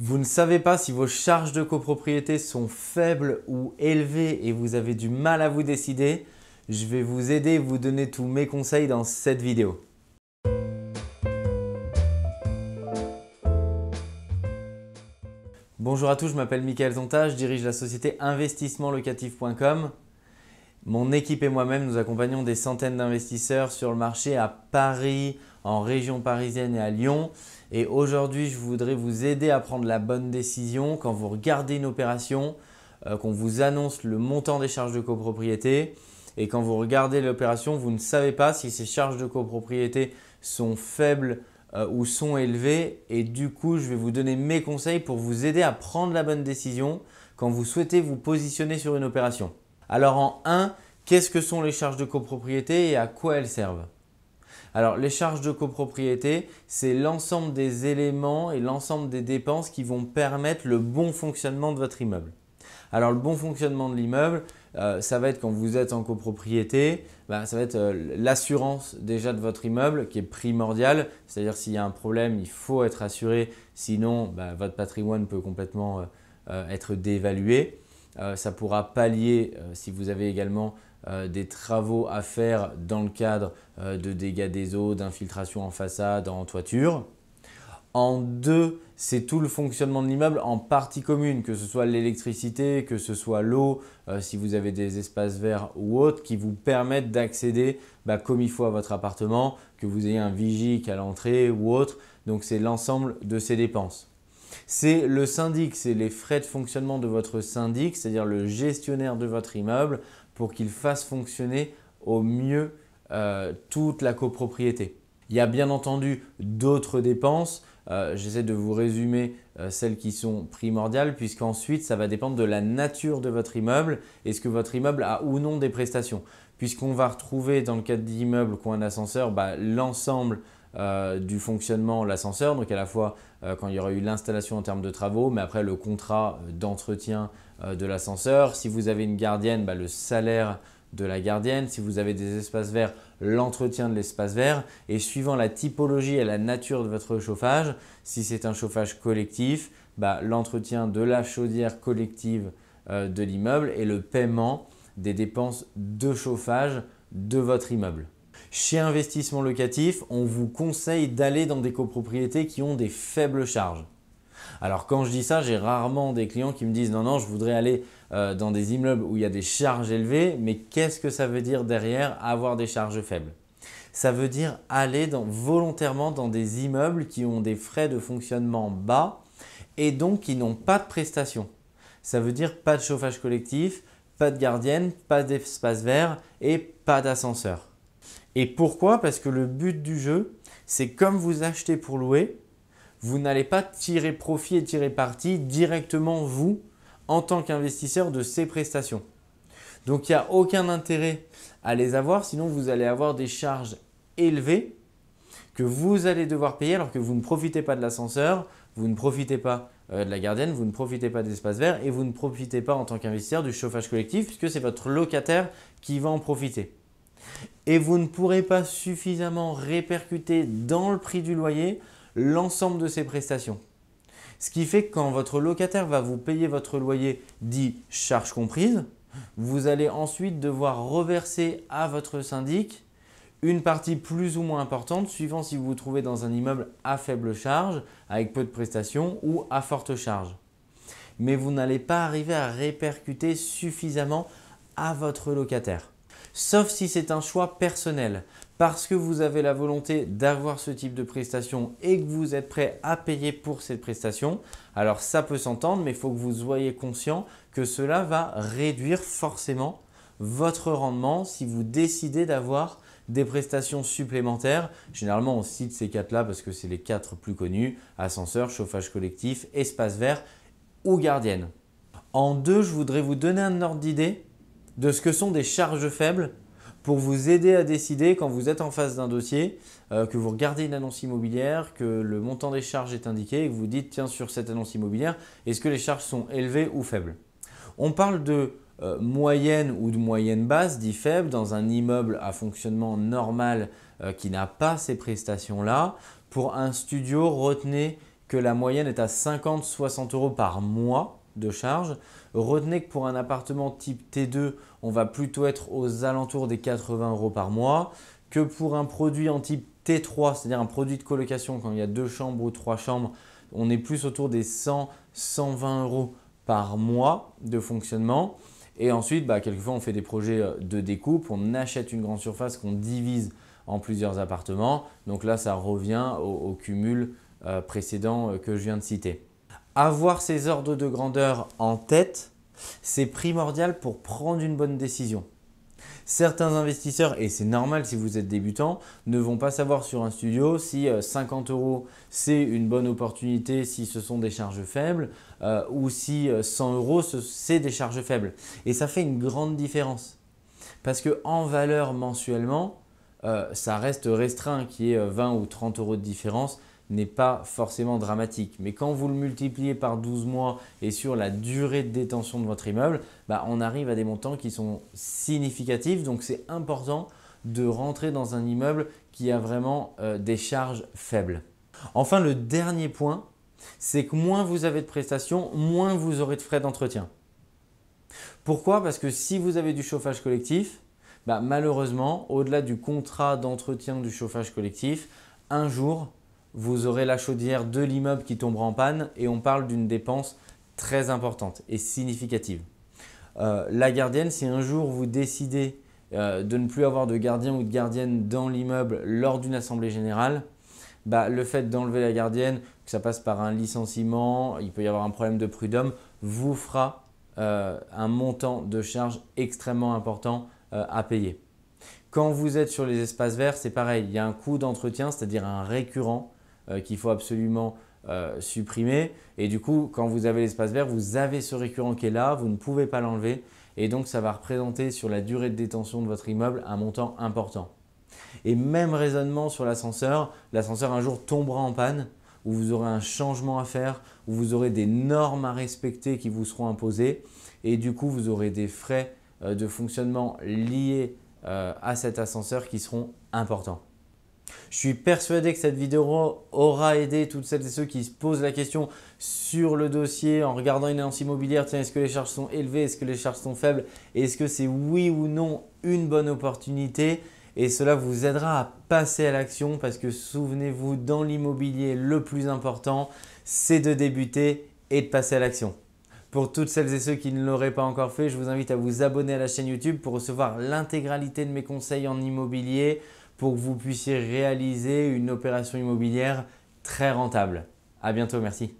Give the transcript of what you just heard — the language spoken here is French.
Vous ne savez pas si vos charges de copropriété sont faibles ou élevées et vous avez du mal à vous décider, je vais vous aider et vous donner tous mes conseils dans cette vidéo. Bonjour à tous, je m'appelle Michael Zonta, je dirige la société investissementlocatif.com. Mon équipe et moi-même, nous accompagnons des centaines d'investisseurs sur le marché à Paris, en région parisienne et à Lyon. Et aujourd'hui, je voudrais vous aider à prendre la bonne décision quand vous regardez une opération, euh, qu'on vous annonce le montant des charges de copropriété. Et quand vous regardez l'opération, vous ne savez pas si ces charges de copropriété sont faibles euh, ou sont élevées. Et du coup, je vais vous donner mes conseils pour vous aider à prendre la bonne décision quand vous souhaitez vous positionner sur une opération. Alors en 1, qu'est-ce que sont les charges de copropriété et à quoi elles servent? Alors, les charges de copropriété, c'est l'ensemble des éléments et l'ensemble des dépenses qui vont permettre le bon fonctionnement de votre immeuble. Alors, le bon fonctionnement de l'immeuble, euh, ça va être quand vous êtes en copropriété, bah, ça va être euh, l'assurance déjà de votre immeuble qui est primordiale. C'est-à-dire s'il y a un problème, il faut être assuré, sinon bah, votre patrimoine peut complètement euh, être dévalué. ça pourra pallier si vous avez également euh, des travaux à faire dans le cadre euh, de dégâts des eaux, d'infiltration en façade, en toiture. En deux, c'est tout le fonctionnement de l'immeuble en partie commune, que ce soit l'électricité, que ce soit l'eau, euh, si vous avez des espaces verts ou autres, qui vous permettent d'accéder bah, comme il faut à votre appartement, que vous ayez un vigique à l'entrée ou autre. Donc c'est l'ensemble de ces dépenses. C'est le syndic, c'est les frais de fonctionnement de votre syndic, c'est-à-dire le gestionnaire de votre immeuble, pour qu'il fasse fonctionner au mieux euh, toute la copropriété. Il y a bien entendu d'autres dépenses. Euh, j'essaie de vous résumer euh, celles qui sont primordiales puisqu'ensuite ça va dépendre de la nature de votre immeuble et ce que votre immeuble a ou non des prestations. Puisqu'on va retrouver dans le cadre d'immeubles qui ont un ascenseur bah, l'ensemble du fonctionnement l'ascenseur, donc à la fois quand il y aura eu l'installation en termes de travaux, mais après le contrat d'entretien euh, de l'ascenseur. Si vous avez une gardienne, bah, le salaire de la gardienne. Si vous avez des espaces verts, l'entretien de l'espace vert. Et suivant la typologie et la nature de votre chauffage, si c'est un chauffage collectif, bah, l'entretien de la chaudière collective euh, de l'immeuble et le paiement des dépenses de chauffage de votre immeuble. Chez Investissement Locatif, on vous conseille d'aller dans des copropriétés qui ont des faibles charges. Alors quand je dis ça, j'ai rarement des clients qui me disent non, non, je voudrais aller euh, dans des immeubles où il y a des charges élevées, mais qu'est-ce que ça veut dire derrière avoir des charges faibles? Ça veut dire aller volontairement dans des immeubles qui ont des frais de fonctionnement bas et donc qui n'ont pas de prestations. Ça veut dire pas de chauffage collectif, pas de gardienne, pas d'espace vert et pas d'ascenseur. Et pourquoi? Parce que le but du jeu, c'est comme vous achetez pour louer, vous n'allez pas tirer profit et tirer parti directement vous en tant qu'investisseur de ces prestations. Donc il n'y a aucun intérêt à les avoir, sinon vous allez avoir des charges élevées que vous allez devoir payer alors que vous ne profitez pas de l'ascenseur, vous ne profitez pas euh, de la gardienne, vous ne profitez pas d'espace vert et vous ne profitez pas en tant qu'investisseur du chauffage collectif puisque c'est votre locataire qui va en profiter. Et vous ne pourrez pas suffisamment répercuter dans le prix du loyer l'ensemble de ces prestations. Ce qui fait que quand votre locataire va vous payer votre loyer dit charge comprise, vous allez ensuite devoir reverser à votre syndic une partie plus ou moins importante suivant si vous vous trouvez dans un immeuble à faible charge, avec peu de prestations ou à forte charge. Mais vous n'allez pas arriver à répercuter suffisamment à votre locataire. Sauf si c'est un choix personnel parce que vous avez la volonté d'avoir ce type de prestation et que vous êtes prêt à payer pour cette prestation, alors ça peut s'entendre, mais il faut que vous soyez conscient que cela va réduire forcément votre rendement si vous décidez d'avoir des prestations supplémentaires. Généralement, on cite ces quatre-là parce que c'est les quatre plus connus, ascenseur, chauffage collectif, espace vert ou gardienne. En deux, je voudrais vous donner un ordre d'idée de ce que sont des charges faibles pour vous aider à décider quand vous êtes en face d'un dossier, euh, que vous regardez une annonce immobilière, que le montant des charges est indiqué et que vous dites tiens sur cette annonce immobilière, est-ce que les charges sont élevées ou faibles? On parle de euh, moyenne ou de moyenne basse, dit faible, dans un immeuble à fonctionnement normal euh, qui n'a pas ces prestations-là. Pour un studio, retenez que la moyenne est à 50-60 euros par mois de charge. Retenez que pour un appartement type T2, on va plutôt être aux alentours des 80 euros par mois que pour un produit en type T3, c'est-à-dire un produit de colocation quand il y a deux chambres ou trois chambres, on est plus autour des 100-120 euros par mois de fonctionnement. Et ensuite, bah, quelquefois, on fait des projets euh, de découpe, on achète une grande surface qu'on divise en plusieurs appartements. Donc là, ça revient au, cumul euh, précédent euh, que je viens de citer. Avoir ces ordres de grandeur en tête, c'est primordial pour prendre une bonne décision. Certains investisseurs, et c'est normal si vous êtes débutant, ne vont pas savoir sur un studio si 50 euh, euros c'est une bonne opportunité si ce sont des charges faibles euh, ou si 100 euh, euros c'est des charges faibles. Et ça fait une grande différence. Parce qu'en valeur mensuellement, ça reste restreint qui est 20 ou 30 euros de différence n'est pas forcément dramatique. Mais quand vous le multipliez par 12 mois et sur la durée de détention de votre immeuble, bah, on arrive à des montants qui sont significatifs. Donc c'est important de rentrer dans un immeuble qui a vraiment euh, des charges faibles. Enfin, le dernier point, c'est que moins vous avez de prestations, moins vous aurez de frais d'entretien. Pourquoi? Parce que si vous avez du chauffage collectif, bah, malheureusement, au-delà du contrat d'entretien du chauffage collectif, un jour, vous aurez la chaudière de l'immeuble qui tombera en panne et on parle d'une dépense très importante et significative. Euh, la gardienne, si un jour vous décidez euh, de ne plus avoir de gardien ou de gardienne dans l'immeuble lors d'une assemblée générale, bah, le fait d'enlever la gardienne, que ça passe par un licenciement, il peut y avoir un problème de prud'homme, vous fera euh, un montant de charge extrêmement important à payer. Quand vous êtes sur les espaces verts, c'est pareil, il y a un coût d'entretien, c'est-à-dire un récurrent qu'il faut absolument euh, supprimer. Et du coup, quand vous avez l'espace vert, vous avez ce récurrent qui est là, vous ne pouvez pas l'enlever. Et donc, ça va représenter sur la durée de détention de votre immeuble un montant important. Et même raisonnement sur l'ascenseur, l'ascenseur un jour tombera en panne, où vous aurez un changement à faire, où vous aurez des normes à respecter qui vous seront imposées. Et du coup, vous aurez des frais euh, de fonctionnement liés à cet ascenseur qui seront importants. Je suis persuadé que cette vidéo aura aidé toutes celles et ceux qui se posent la question sur le dossier en regardant une annonce immobilière. Tiens, est-ce que les charges sont élevées? Est-ce que les charges sont faibles? Est-ce que c'est oui ou non une bonne opportunité? Et cela vous aidera à passer à l'action parce que souvenez-vous, dans l'immobilier, le plus important, c'est de débuter et de passer à l'action. Pour toutes celles et ceux qui ne l'auraient pas encore fait, je vous invite à vous abonner à la chaîne YouTube pour recevoir l'intégralité de mes conseils en immobilier pour que vous puissiez réaliser une opération immobilière très rentable. À bientôt, merci.